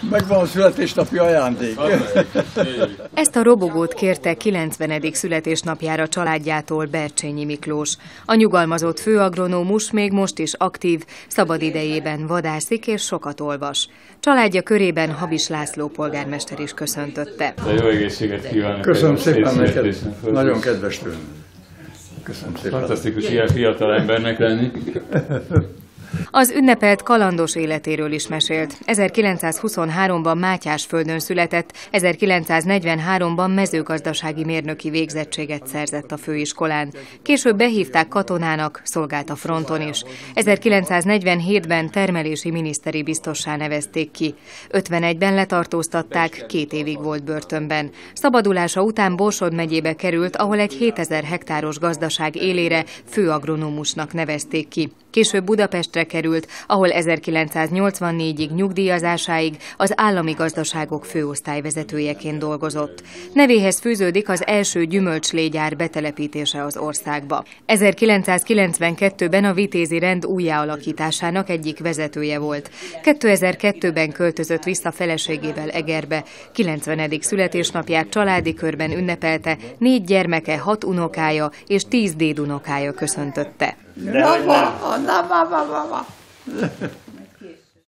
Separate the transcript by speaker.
Speaker 1: Megvan a születésnapi ajándék.
Speaker 2: Ezt a robogót kérte 90. születésnapjára családjától Bercsényi Miklós. A nyugalmazott főagronómus még most is aktív, szabad idejében vadászik és sokat olvas. Családja körében Habis László polgármester is köszöntötte.
Speaker 3: Jó egészséget kívánok!
Speaker 1: Köszönöm
Speaker 3: Szép
Speaker 1: szépen neked. Nagyon kedves tőlem. Köszönöm szépen.
Speaker 3: Fantasztikus ilyen fiatal embernek lenni.
Speaker 2: Az ünnepelt kalandos életéről is mesélt. 1923-ban Mátyásföldön született, 1943-ban mezőgazdasági mérnöki végzettséget szerzett a főiskolán. Később behívták katonának, szolgált a fronton is. 1947-ben termelési miniszteri biztossá nevezték ki. 51-ben letartóztatták, két évig volt börtönben. Szabadulása után Borsod megyébe került, ahol egy 7000 hektáros gazdaság élére főagronómusnak nevezték ki. Később Budapestre került, ahol 1984-ig nyugdíjazásáig az állami gazdaságok főosztályvezetőjeként dolgozott. Nevéhez fűződik az első gyümölcslégyár betelepítése az országba. 1992-ben a vitézi rend újjáalakításának egyik vezetője volt. 2002-ben költözött vissza feleségével Egerbe. 90. születésnapját családi körben ünnepelte, négy gyermeke, hat unokája és tíz dédunokája köszöntötte.
Speaker 1: 老婆，我那爸爸爸爸。